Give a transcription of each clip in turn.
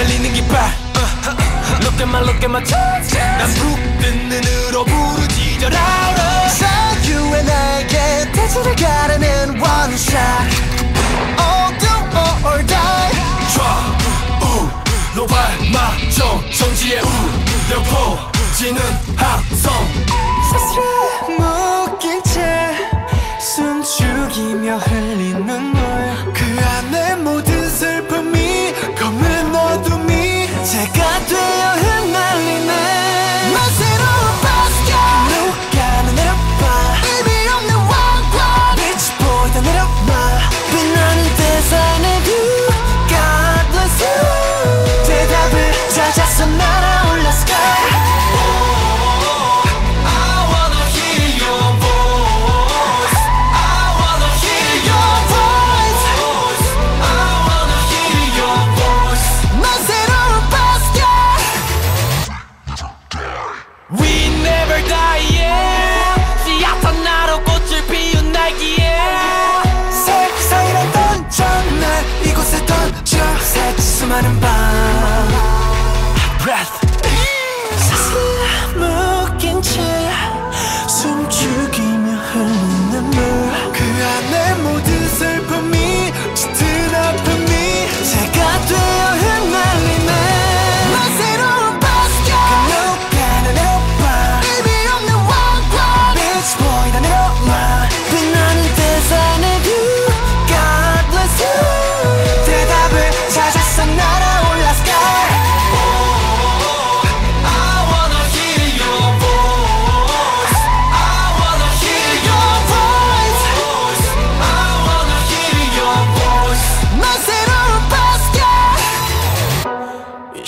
날리는 깃발 Look at my look at my touch 난 붉은 눈으로 부르짖어라. 자유의 나에게 대지를 가르는 원샷 All do or die. 좌우로 발맞춰 정지의 우려포 지는 항 die yeah 씨앗한 나로 꽃을 피운 날기에 세상이란 던져 날 이곳에 던져 새치 수많은 밤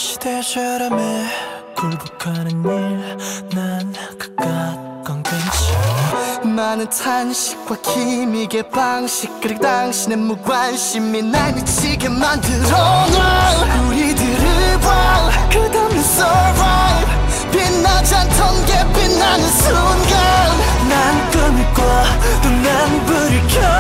시대의 사람에 굴복하는 일난 그깟 건 괜찮아 많은 탄식과 기믹의 방식 그리고 당신의 무관심이 날 미치게 만들어 놔 우리들을 봐. 끝없는 survive. 빛나지 않던 게 빛나는 순간. 난 꿈을 꿔 또난 불을 켜